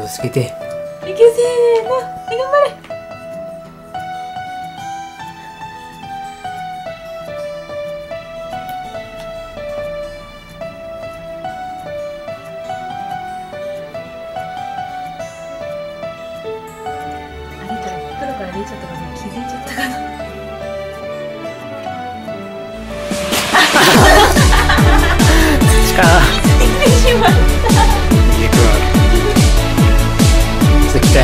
気をつけて。いけせーの。頑張れ。あれから袋から出ちゃったから気づいちゃったかな。力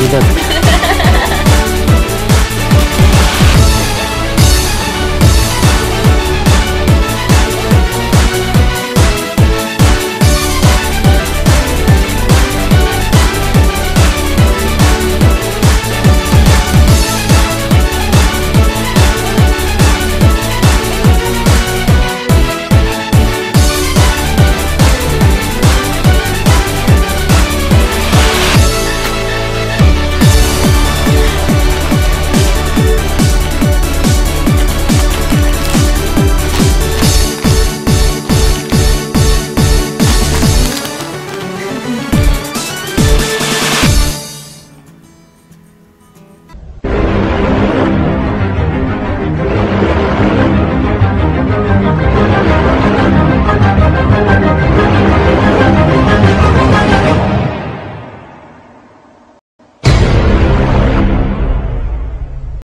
你在